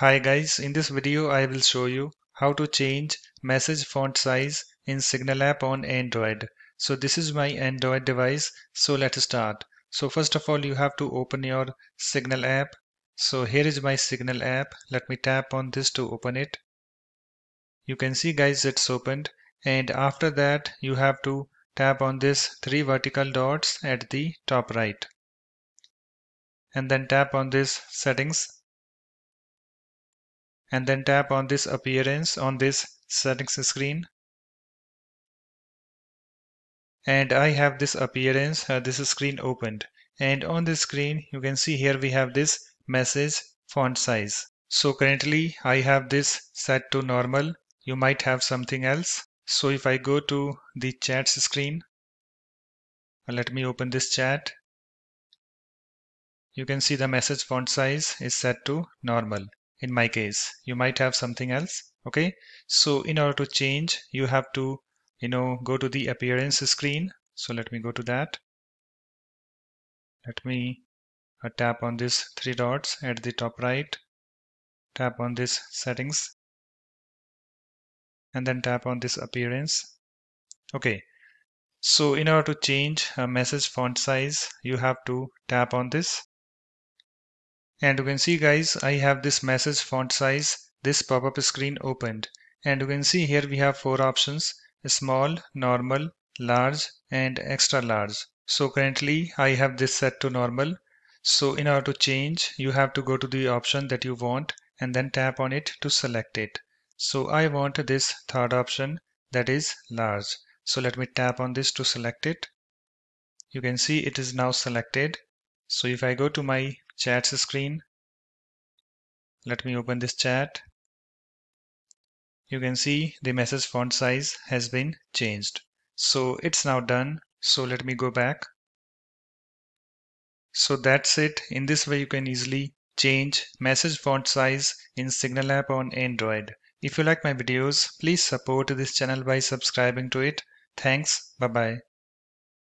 Hi guys, in this video I will show you how to change message font size in Signal app on Android. So this is my Android device, so let's start. So first of all you have to open your Signal app. So here is my Signal app. Let me tap on this to open it. You can see guys it's opened and after that you have to tap on this three vertical dots at the top right and then tap on this settings and then tap on this appearance on this settings screen. And I have this appearance uh, this screen opened. And on this screen you can see here we have this message font size. So currently I have this set to normal. You might have something else. So if I go to the chats screen uh, let me open this chat. You can see the message font size is set to normal in my case you might have something else okay? So in order to change you have to you know go to the appearance screen. So let me go to that. Let me uh, tap on this three dots at the top right. Tap on this settings. And then tap on this appearance. Okay. So in order to change a message font size you have to tap on this and you can see guys I have this message font size this pop-up screen opened. And you can see here we have four options small normal large and extra large. So currently I have this set to normal. So in order to change you have to go to the option that you want and then tap on it to select it. So I want this third option that is large. So let me tap on this to select it. You can see it is now selected so if I go to my chats screen. Let me open this chat. You can see the message font size has been changed. So it's now done. So let me go back. So that's it. In this way you can easily change message font size in Signal app on Android. If you like my videos, please support this channel by subscribing to it. Thanks. Bye bye.